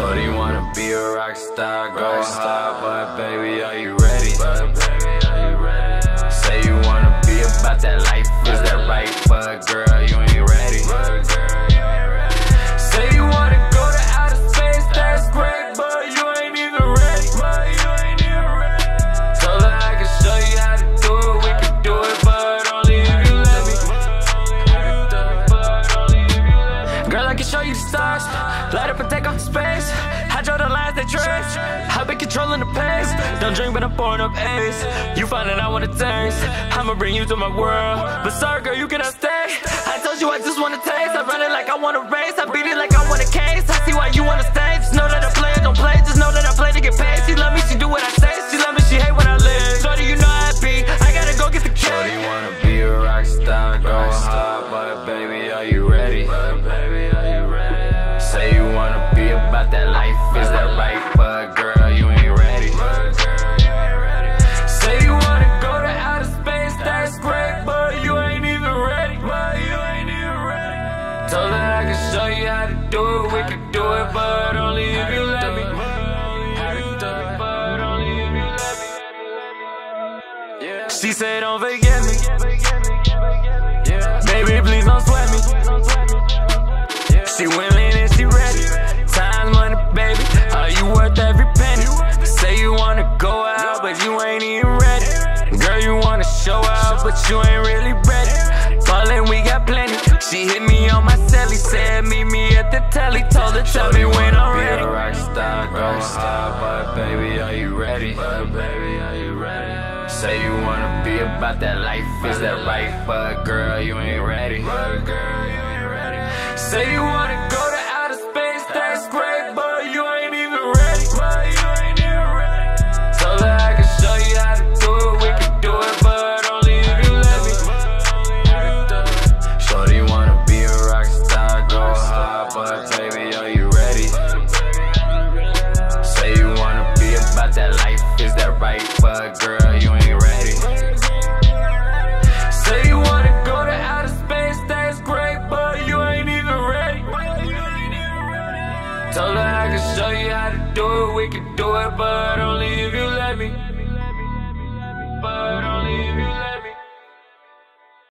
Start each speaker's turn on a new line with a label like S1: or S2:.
S1: Shorty
S2: wanna be a rock star, go rock hard, but baby, are you ready?
S1: But baby, are you ready?
S2: Say you wanna be about that life, is that right? But girl, you
S1: show you the stars. Light up and take off the space. I draw the lines they trace. I've been controlling the pace. Don't drink, but I'm pouring up ace. You finding out what it takes. I'ma bring you to my world. But sorry, girl, you cannot stay. I told you I just wanna taste. I run it like I wanna race. I beat it like I want a case. I see why you wanna stay. Just know that I play, don't play. Just know that I play to get paid. She love me, she do what I say. She love me, she hate when I live. Shorty, you know I be. I gotta go get the cake. Shorty
S2: wanna be a rock star, go
S1: Told her I can show you how to do it, we can do it, but only if you let me. She said, don't forget me. Baby, please don't sweat me. She willing and she ready. Time, money, baby. Are you worth every penny? Say you wanna go out, but you ain't even ready. Girl, you wanna show out, but you ain't really ready. Ballin', we said meet me at the telly. Told her tell me when I'm ready. Be a
S2: rock star, go hard, but baby, are you ready? But
S1: baby, are you ready?
S2: Say you wanna be about that life, is that right? But girl, you ain't ready. But
S1: girl, you ain't ready. Say you wanna
S2: right but girl, you ain't ready.
S1: Say you wanna go to outer space, that's great, but you ain't even ready. Told her I could show you how to do it, we could do it, but only if you let me. But